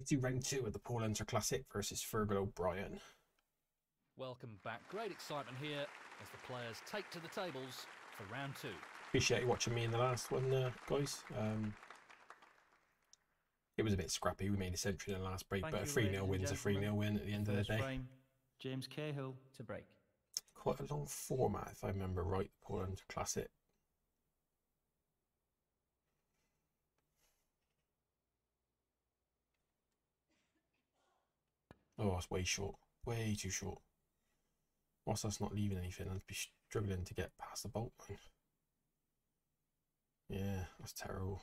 We do round two of the Paul Hunter Classic versus Fergal O'Brien. Welcome back. Great excitement here as the players take to the tables for round two. Appreciate you watching me in the last one, uh, guys. Um, it was a bit scrappy. We made a century in the last break, Thank but a you, 3 0 win's a 3 0 win at the end of the day. frame, James Cahill to break. Quite a long format, if I remember right, the Paul Hunter Classic. Oh, it's way short. Way too short. Whilst that's not leaving anything, I'd be struggling to get past the baulk line. Yeah, that's terrible.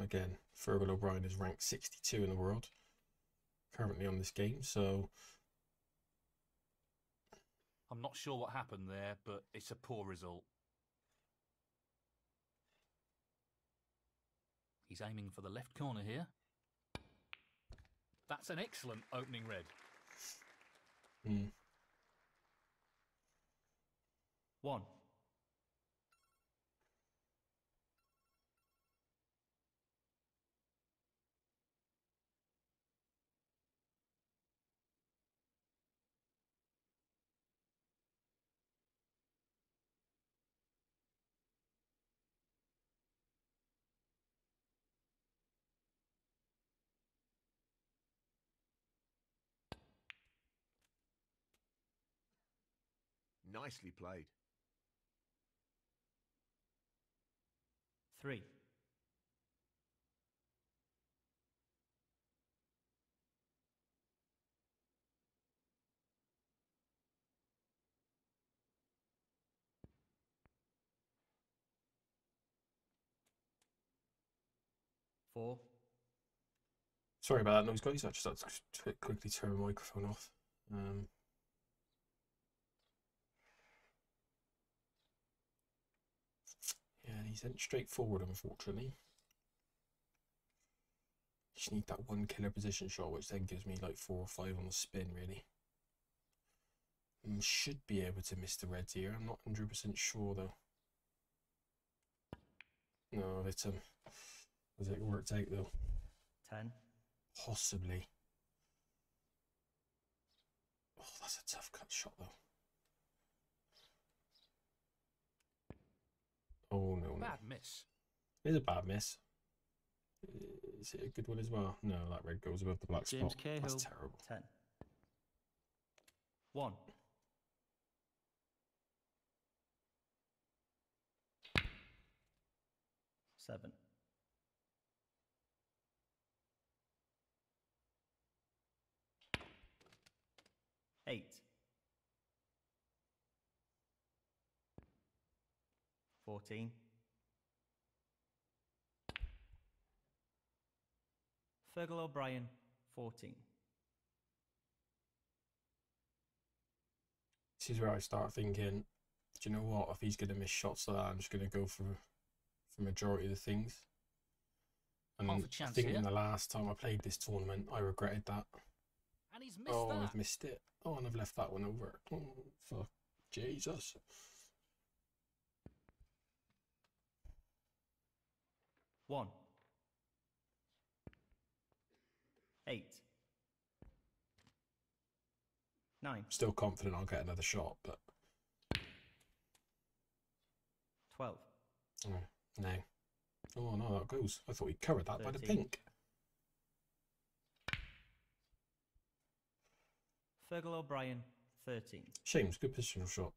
Again, Fergal O'Brien is ranked 62 in the world currently on this game, so I'm not sure what happened there, but it's a poor result. He's aiming for the left corner here. That's an excellent opening red. hmm. One. Nicely played. Three. Four. sorry about that noise, guys. I just had to quickly turn my microphone off. Um, straightforward, unfortunately. Just need that one killer position shot, which then gives me like four or five on the spin, really. Mm, Should be able to miss the reds here. I'm not 100% sure, though. No, it's um, was it worked out though? Ten. Possibly. Oh, that's a tough cut shot though. Oh no, no. Bad miss. It is a bad miss. Is it a good one as well? No, that red goes above the black James spot. Cahill. That's terrible. Ten. One. Seven. Eight. Fourteen. Fergal O'Brien, fourteen. This is where I start thinking, do you know what? If he's going to miss shots like that, I'm just going to go for for majority of the things. And Half a I think in the last time I played this tournament, I regretted that. And he's missed Oh, that. I've missed it. Oh, and I've left that one over. Oh, fuck. Jesus. One. Eight. Nine. Still confident I'll get another shot, but Twelve. oh, no. Oh, no, that goes. I thought we covered that by the pink. Fergal O'Brien, thirteen. Shames, good positional shot.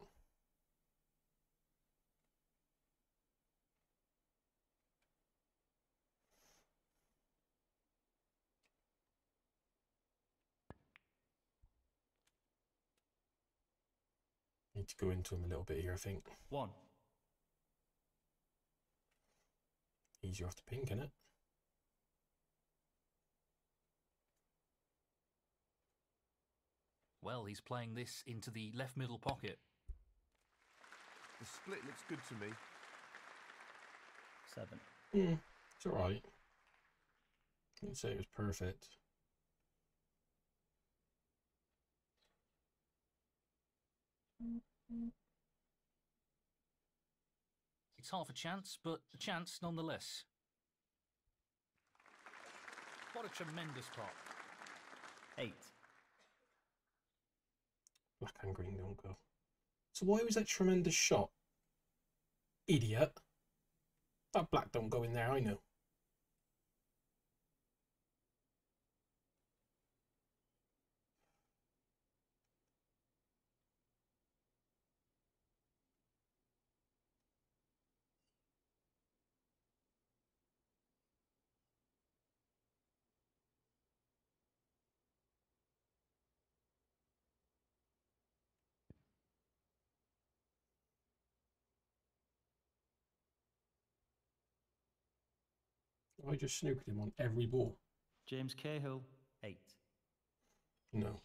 Need to go into him a little bit here, I think. One. Easier off the pink, it? Well, he's playing this into the left middle pocket. The split looks good to me. Seven. Mm, it's alright. I'd say it was perfect. It's half a chance, but a chance nonetheless. What a tremendous pot. 8. Black and green don't go. So why was that tremendous shot? Idiot. That black don't go in there, I know. I just snookered him on every ball. James Cahill, 8. No.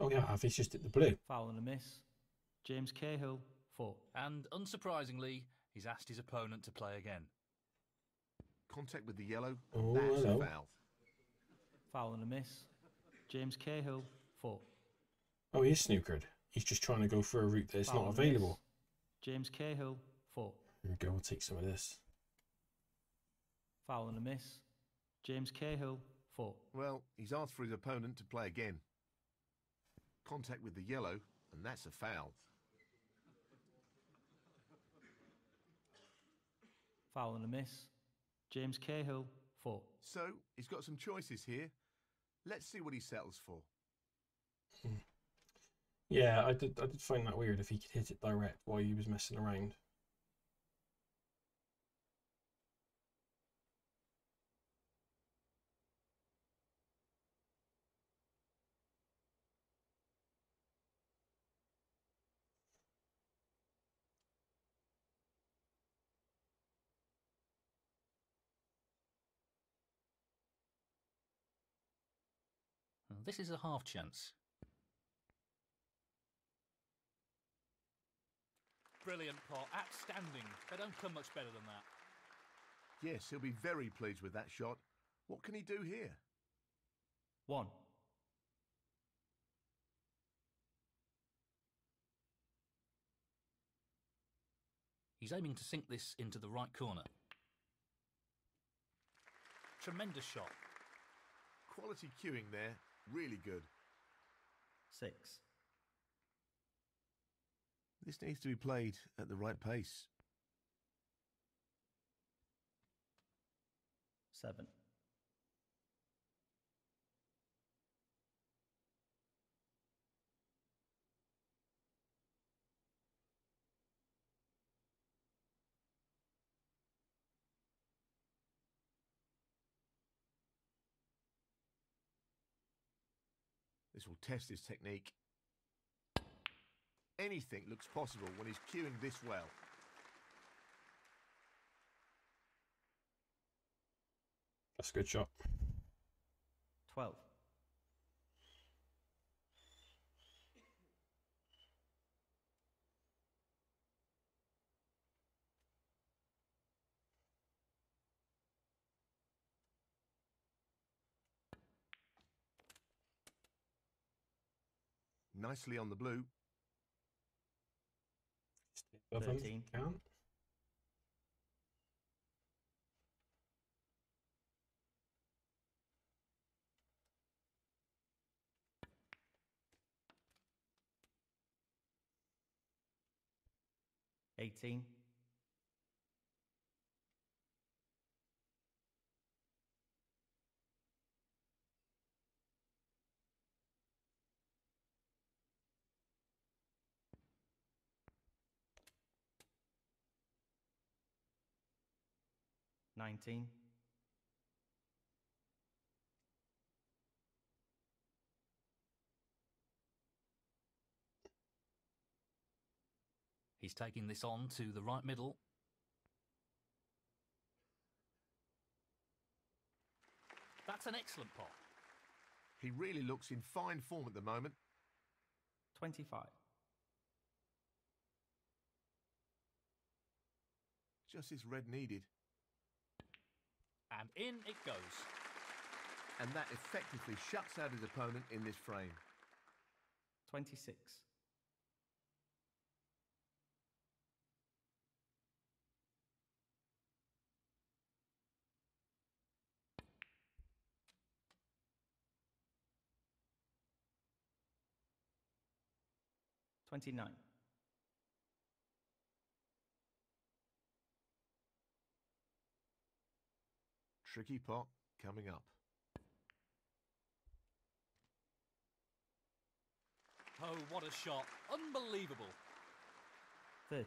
Oh yeah, I have. He's just hit the blue. Foul and a miss. James Cahill, 4. And unsurprisingly, he's asked his opponent to play again. Contact with the yellow. Oh, That's hello. a foul. Foul and a miss. James Cahill, 4. Oh, he is snookered. He's just trying to go for a route that's Foul not and a miss. available. James Cahill, 4. Here we go. We'll take some of this. Foul and a miss. James Cahill, 4. Well, he's asked for his opponent to play again. Contact with the yellow, and that's a foul. Foul and a miss. James Cahill, 4. So, he's got some choices here. Let's see what he settles for. Yeah, I did. I did find that weird. If he could hit it direct while he was messing around. This is a half chance. Brilliant pot, outstanding. They don't come much better than that. Yes, he'll be very pleased with that shot. What can he do here? 1. He's aiming to sink this into the right corner. Tremendous shot. Quality cueing there. Really good. 6. This needs to be played at the right pace. 7. This will test his technique. Anything looks possible when he's cueing this well. That's a good shot. 12. Nicely on the blue. Stay above him if 13. you can. Eighteen. Nineteen. He's taking this on to the right middle. That's an excellent pot. He really looks in fine form at the moment. Twenty-five. Just this red needed and in it goes. And that effectively shuts out his opponent in this frame. 26. Twenty-nine. Tricky pot coming up. Oh, what a shot. Unbelievable. 30.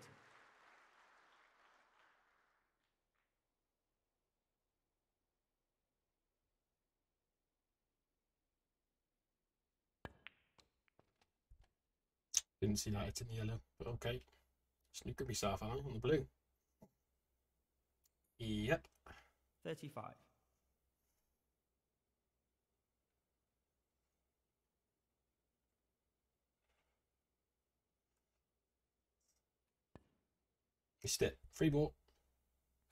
Didn't see that hitting the yellow, but okay. Snooker myself out on the blue. Yep. 35. Missed it. Free ball.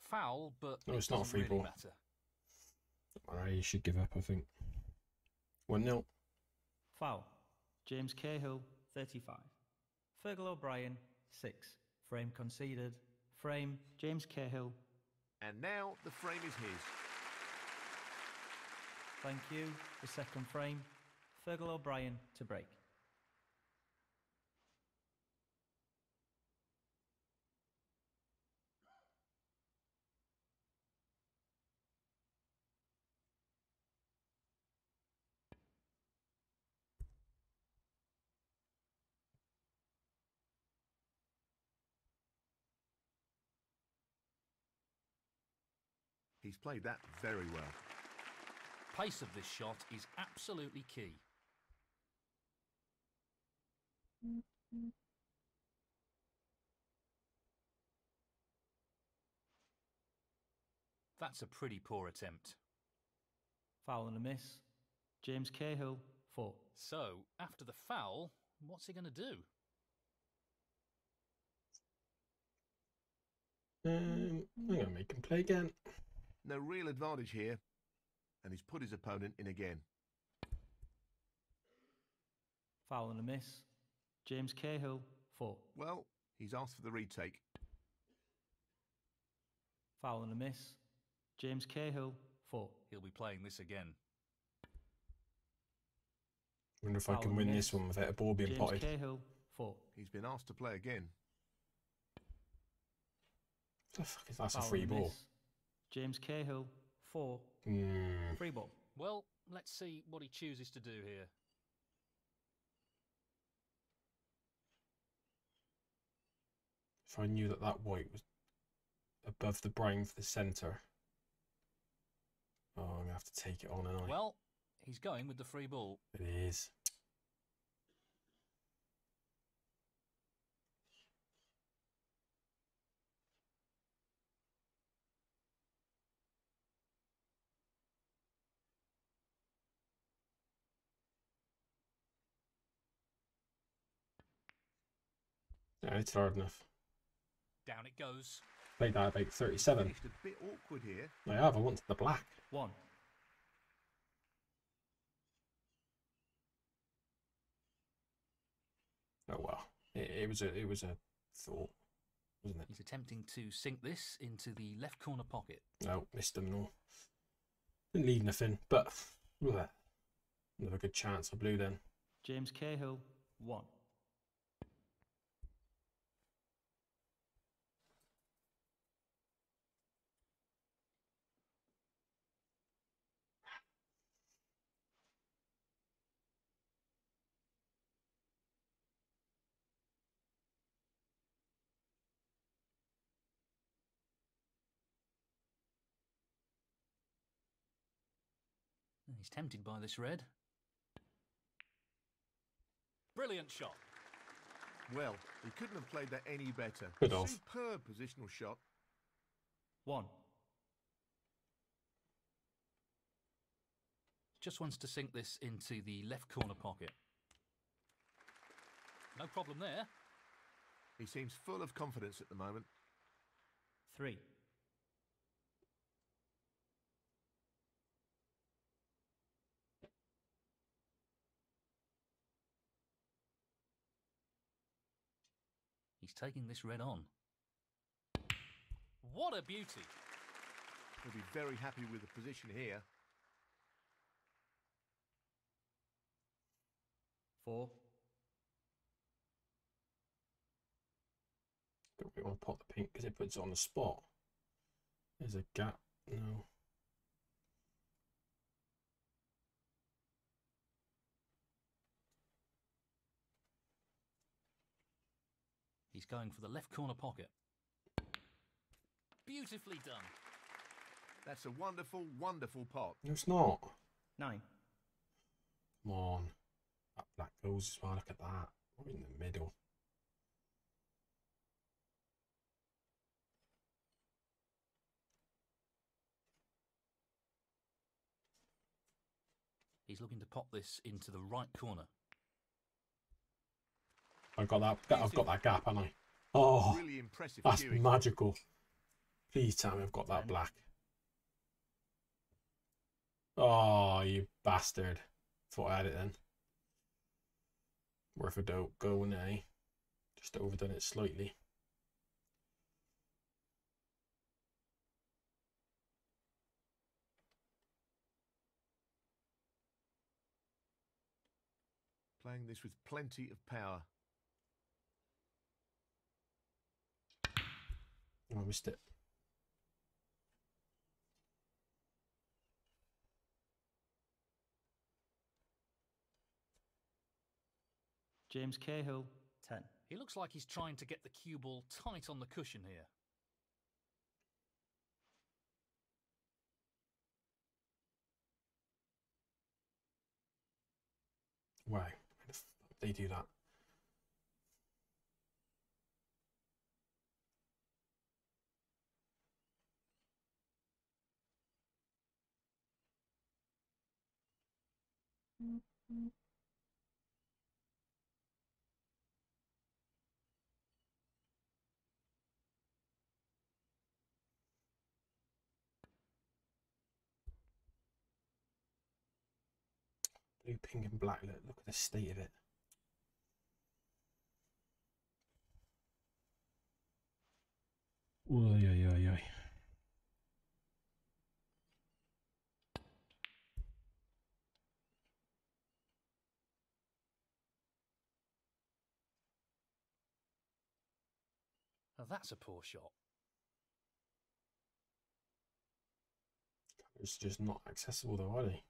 Foul, but No, it it's not a doesn't free really ball. matter. Alright, you should give up, I think. 1 0. Foul. James Cahill, 35. Fergal O'Brien, 6. Frame conceded. Frame, James Cahill. And now the frame is his. Thank you. The second frame. Fergal O'Brien to break. He's played that very well. Pace of this shot is absolutely key. That's a pretty poor attempt. Foul and a miss. James Cahill, 4. So, after the foul, what's he going to do? Um, I'm going to make him play again. No real advantage here. And he's put his opponent in again. Foul and a miss. James Cahill, 4. Well, he's asked for the retake. Foul and a miss. James Cahill, 4. He'll be playing this again. wonder if I can win miss. this one without a ball being potted. James potted. Cahill, 4. He's been asked to play again. The fuck is that's a free ball? miss. James Cahill, 4. Hmm. Free ball. Well, let's see what he chooses to do here. If I knew that that white was above the brain for the centre. Oh, I'm going to have to take it on, and I? Well, he's going with the free ball. It is. Yeah, it's hard enough. Down it goes. Played that about 37. A bit awkward here. I have, I wanted the black. 1. Oh well. It, it was a it was a thought, wasn't it? He's attempting to sink this into the left corner pocket. No, missed them no. Didn't leave nothing, but bleh, another good chance for blue then. James Cahill, 1. He's tempted by this red. Brilliant shot. Well, he couldn't have played that any better. Could have. Superb positional shot. 1. Just wants to sink this into the left corner pocket. No problem there. He seems full of confidence at the moment. 3. He's taking this red on. What a beauty! He'll be very happy with the position here. Four. Don't we to pot the pink because it puts it on the spot. There's a gap. No. Going for the left corner pocket. Beautifully done. That's a wonderful, wonderful pot. No, it's not. Nine. Come on. That black goes as well. Look at that. Right in the middle. He's looking to pop this into the right corner. I've got that. I've got that gap, haven't I? Oh, Really impressive that's magical. Please tell me I've got that black. Oh, you bastard. Thought I had it then. Worth a dope go, eh? Just overdone it slightly. Playing this with plenty of power. Oh, I missed it. James Cahill, 10. He looks like he's trying to get the cue ball tight on the cushion here. Why? Why they do that? Blue, pink, and black. Look, look at the state of it. Oy, oy, oy, oy. Now that's a poor shot. It's just not accessible though, are they?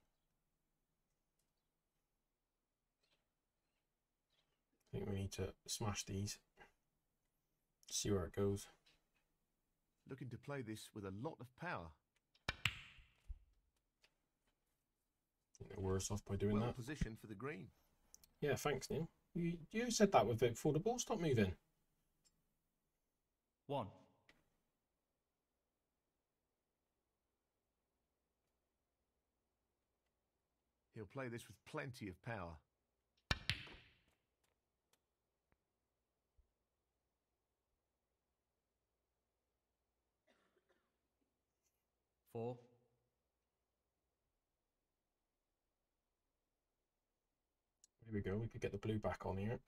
I think we need to smash these. See where it goes. Looking to play this with a lot of power. think they're worse off by doing well that. positioned for the green. Yeah, thanks, Neil. You, you said that with it before the ball stopped moving. 1. He'll play this with plenty of power. Four. There we go. We could get the blue back on here.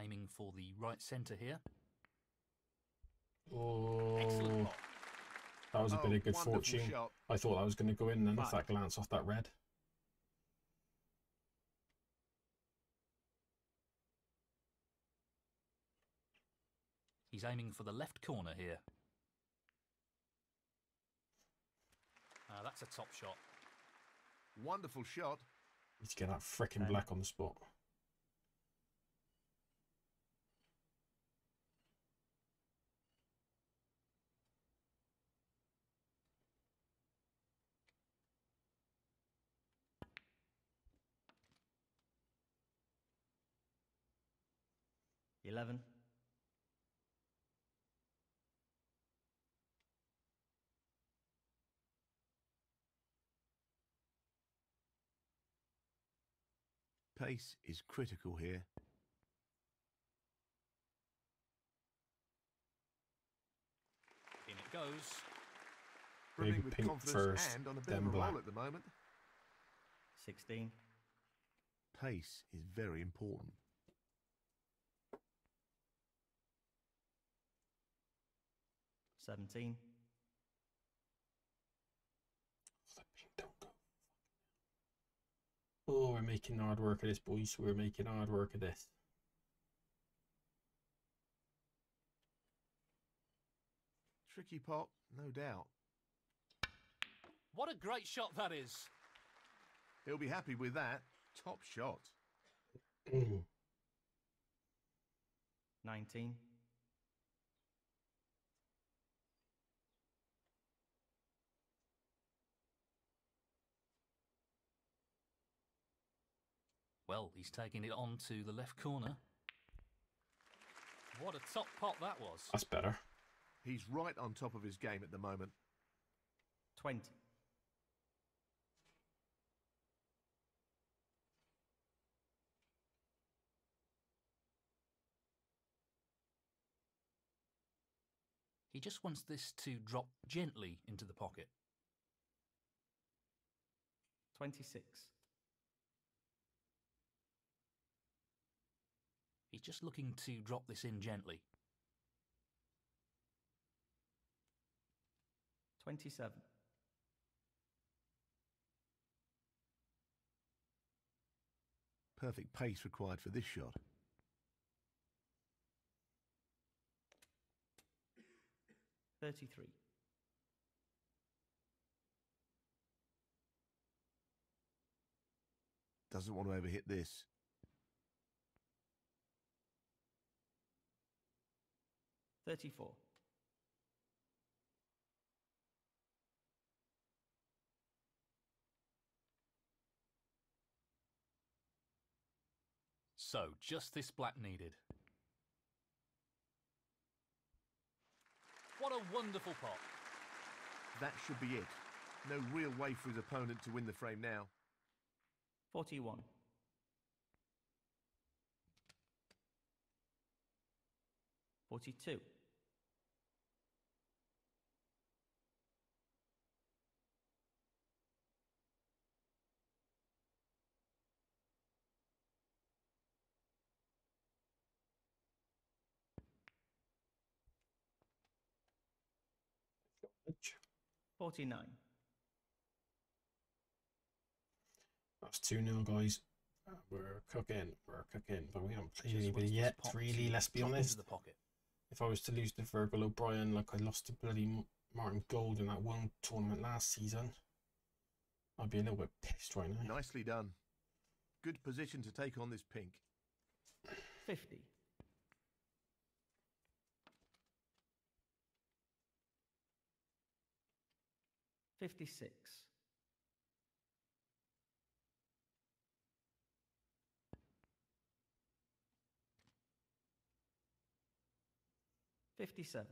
Aiming for the right centre here. Oh, Excellent pot. that was a bit Oh, of good fortune. shot. I thought that was going to go in and then off that glance off that red. He's aiming for the left corner here. Ah, that's a top shot. Wonderful shot. Need to get that frickin' Okay. black on the spot. Eleven. Pace is critical here. In it goes. Maybe Brimming with pink confidence first, and on a bit of a black. roll at the moment. Sixteen. Pace is very important. Seventeen. That don't go. Oh, we're making hard work of this, boys. We're making hard work of this. Tricky pot, no doubt. What a great shot that is. He'll be happy with that. Top shot. 19. Well, he's taking it on to the left corner. What a top pot that was. That's better. He's right on top of his game at the moment. 20. He just wants this to drop gently into the pocket. 26. Just looking to drop this in gently. 27. Perfect pace required for this shot. Thirty-three. Doesn't want to overhit this. Thirty-four. So, just this black needed. What a wonderful pot. That should be it. No real way for his opponent to win the frame now. Forty-one. Forty-two. Forty-nine. That's 2 0, guys. Uh, We're cooking. We're cooking. But we haven't played anybody yet, really. Let's be drop into honest. the pocket. If I was to lose to Fergal O'Brien like I lost to bloody Martin Gould in that one tournament last season, I'd be a little bit pissed right now. Nicely done. Good position to take on this pink. Fifty. Fifty-six. Fifty-seven.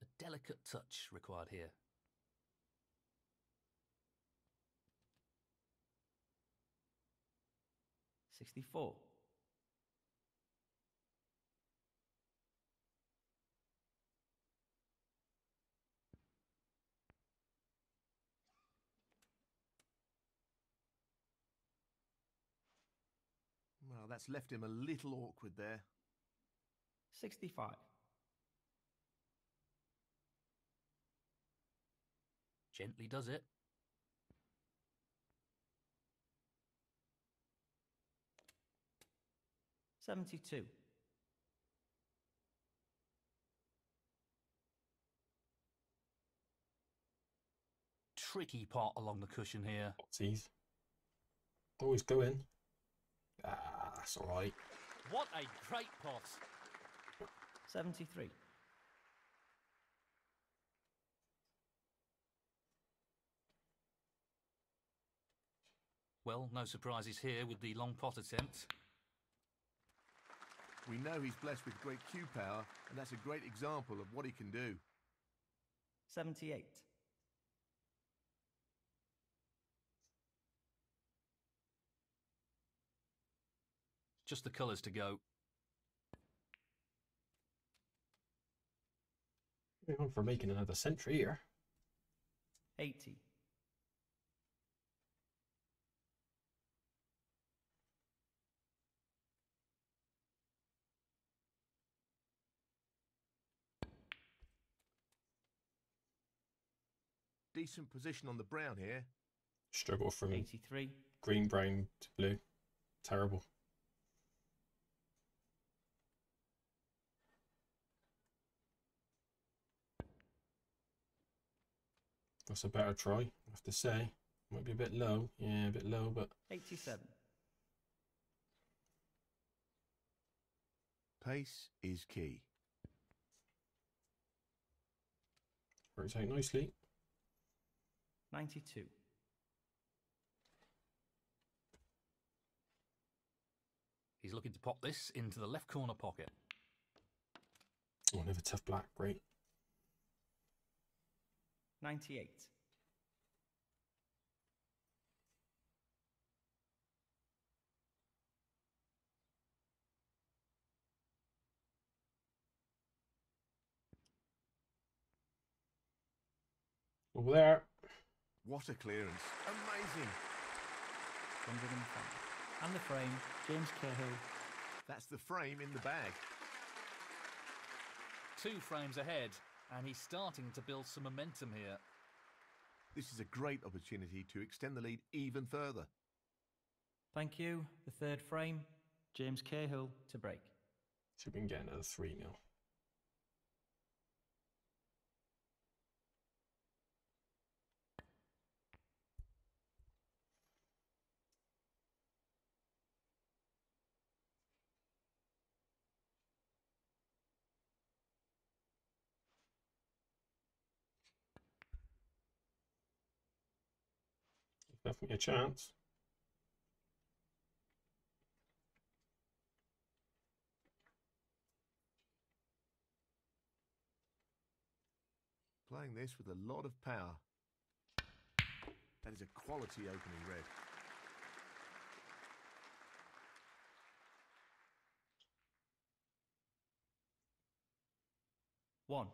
A delicate touch required here. Sixty-four. Well, that's left him a little awkward there. Sixty-five. Gently does it. Seventy-two. Tricky pot along the cushion here. Botsies. Always go in. Ah, that's alright. What a great pot. Seventy-three. Well, no surprises here with the long pot attempt. We know he's blessed with great cue power, and that's a great example of what he can do. Seventy-eight. Just the colours to go. On for making another century here. 80. Decent position on the brown here. Struggle from 83. Green, brown to blue. Terrible. That's a better try, I have to say. Might be a bit low. Yeah, a bit low, but 87. Pace is key. works out nicely. 92. He's looking to pop this into the left corner pocket. Oh, another tough black. Great. 98. Over there. What a clearance. Amazing. 105. And the frame, James Cahill. That's the frame in the bag. Two frames ahead, and he's starting to build some momentum here. This is a great opportunity to extend the lead even further. Thank you. The third frame, James Cahill to break. So we can get another 3 0. A chance. Playing this with a lot of power. That is a quality opening red. One.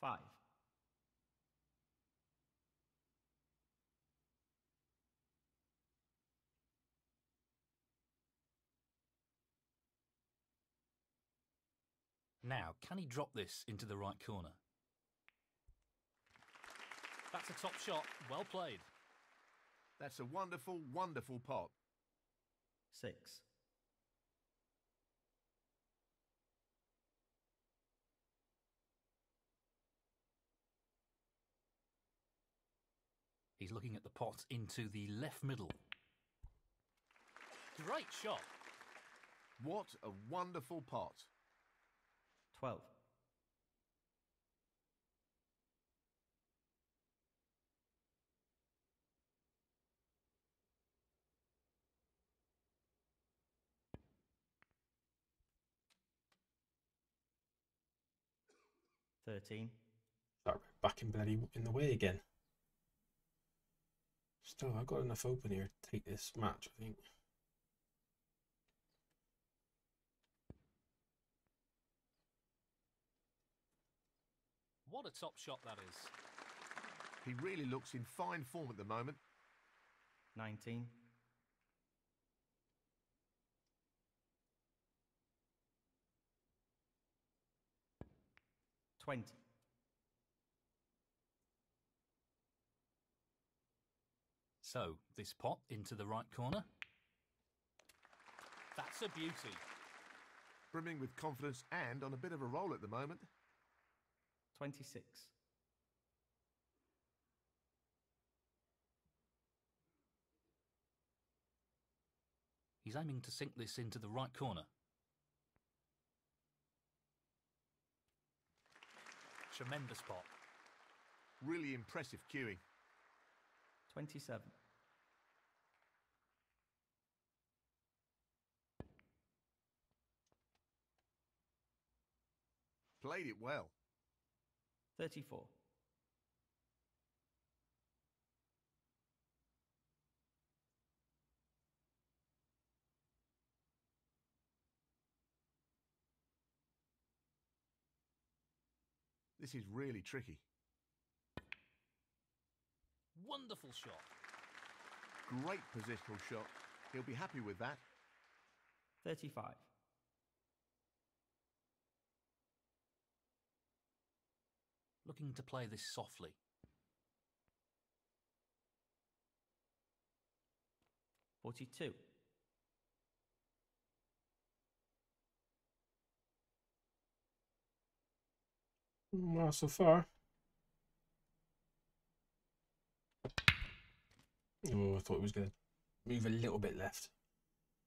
Five. Now, can he drop this into the right corner? That's a top shot. Well played. That's a wonderful, wonderful pot. Six. He's looking at the pot into the left middle. Great shot. What a wonderful pot. Twelve. Thirteen. Start back in bloody in the way again. Still, I've got enough open here to take this match, I think. What a top shot that is. He really looks in fine form at the moment. Nineteen. Twenty. So, this pot into the right corner. That's a beauty. Brimming with confidence and on a bit of a roll at the moment. 26. He's aiming to sink this into the right corner. Tremendous pot. Really impressive cueing. 27. Played it well. 34. This is really tricky. Wonderful shot. Great positional shot. He'll be happy with that. 35. Looking to play this softly. Forty-two. Well, so far. Oh, I thought it was going to move a little bit left.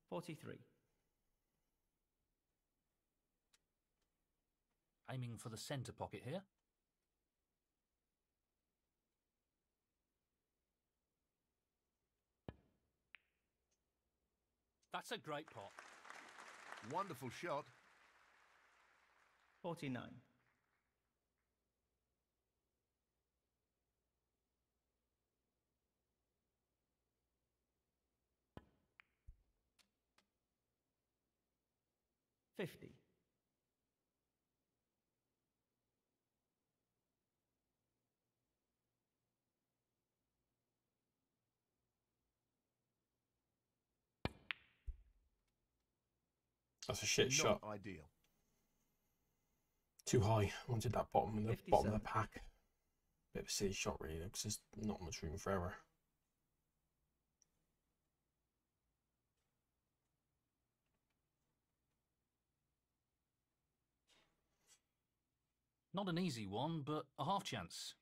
Forty-three. Aiming for the centre pocket here. That's a great pot. Wonderful shot. Forty-nine. Fifty. That's a shit Not shot. ideal. Too high. Wanted that bottom of the bottom of the pack. Bit of a silly shot, really, because there's not much room for error. Not an easy one, but a half chance.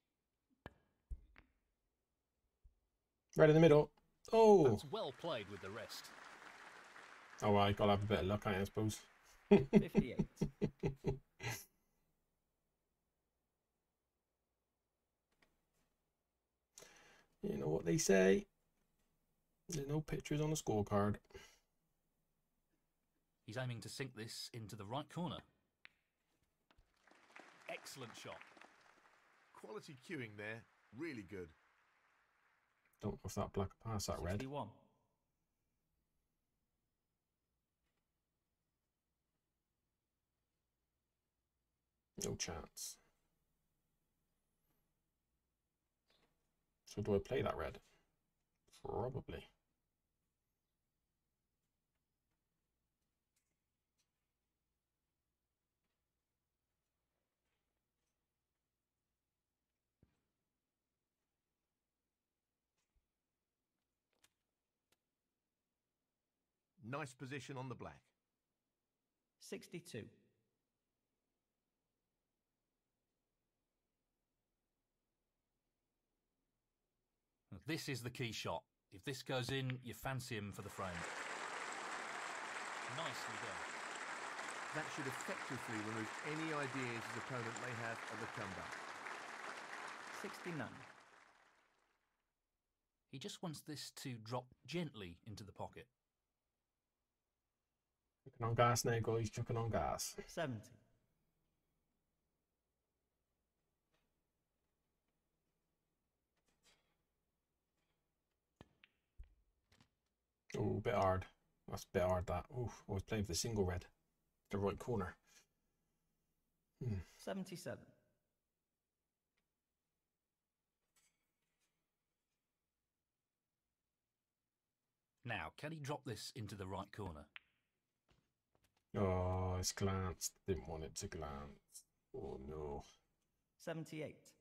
Right in the middle. Oh, That's well played with the rest. Oh, well, I gotta have a bit of luck, I suppose. Fifty-eight. You know what they say? There's no pictures on the scorecard. He's aiming to sink this into the right corner. Excellent shot. Quality cueing there. Really good. Don't know if that black pass that red. No chance. So do I play that red? Probably. Nice position on the black. Sixty-two. This is the key shot. If this goes in, you fancy him for the frame. Nicely done. That should effectively remove any ideas his opponent may have of a comeback. Sixty-nine. He just wants this to drop gently into the pocket. Chucking on gas now, guys. Chucking on gas. Seventy. Oh, bit hard. That's a bit hard, that. Oh, I was playing for the single red. The right corner. Hmm. Seventy-seven. Now, can he drop this into the right corner? Oh, it's glanced. Didn't want it to glance. Oh, no. Seventy-eight.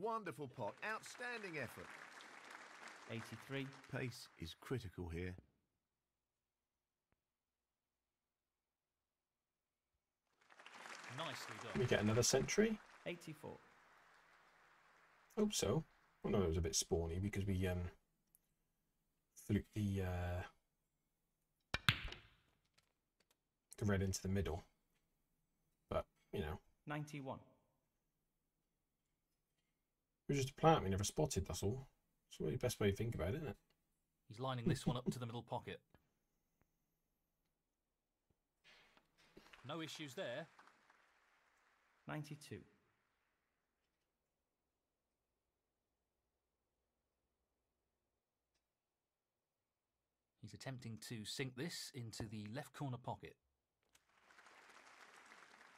Wonderful pot. Outstanding effort. Eighty-three. Pace is critical here. Nicely Can we get another century? Eighty-four. Hope so. I know it was a bit spawny because we um fluked the uh the red into the middle. But, you know, Ninety-one. It was just a plant we never spotted, that's all. It's really the best way to think about it, isn't it? He's lining this one up to the middle pocket. No issues there. 92. He's attempting to sink this into the left corner pocket.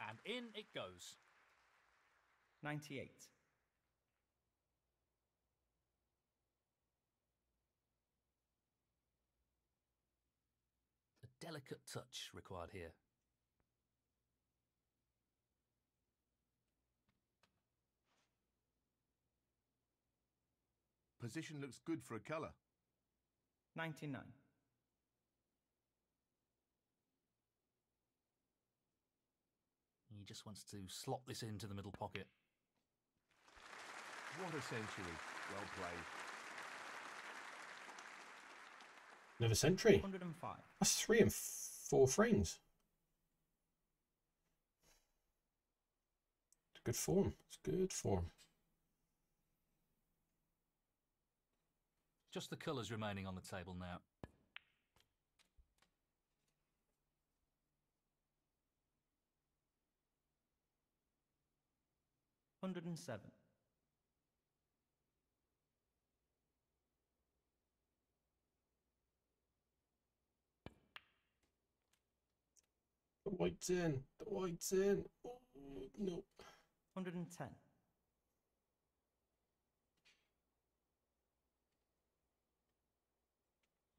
And in it goes. 98. A delicate touch required here. Position looks good for a colour. 99. He just wants to slot this into the middle pocket. What a century. Well played. Another century. 105. That's three and four frames. It's good form. It's good form. Just the colours remaining on the table now. Hundred and seven. The white's in. The white's in. Oh, no. Hundred and ten.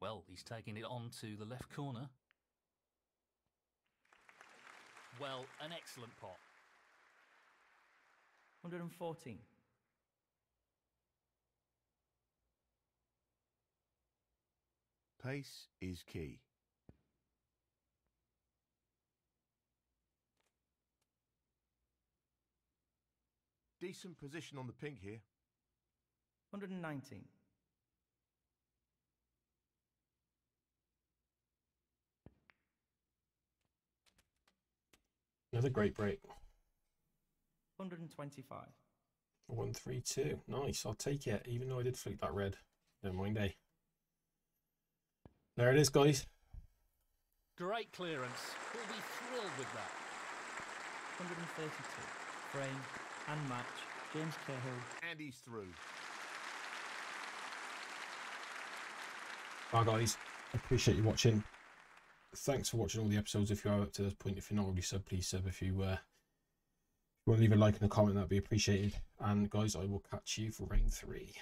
Well, he's taking it on to the left corner. Well, an excellent pot. Hundred and fourteen. Pace is key. Decent position on the pink here. Hundred and nineteen. Another great break. Hundred and twenty-five. One, three, two. Nice. I'll take it. Even though I did flick that red. Never mind, eh? There it is, guys. Great clearance. We'll be thrilled with that. 132. Frame and match. James Cahill. And he's through. Bye, guys. Appreciate you watching. Thanks for watching all the episodes. If you are up to this point, if you're not already sub, please sub. If you uh, if you want to leave a like and a comment, that'd be appreciated. And guys, I will catch you for round three.